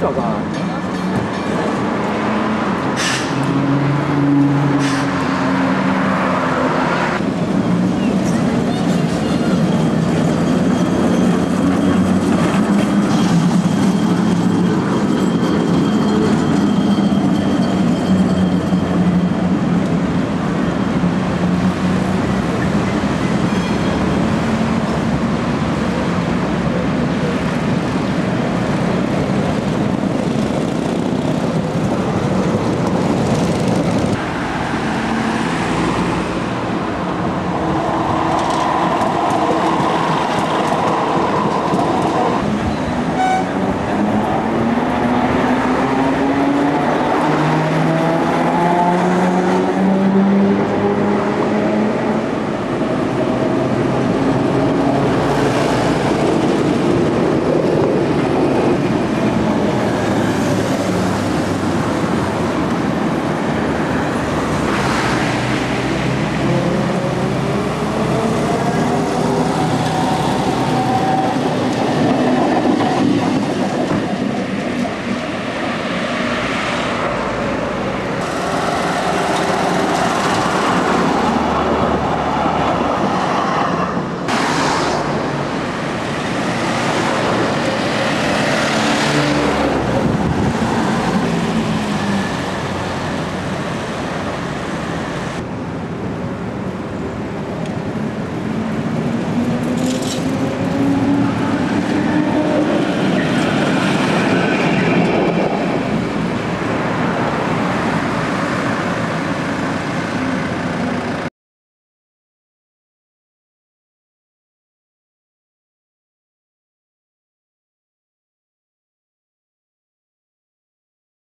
这个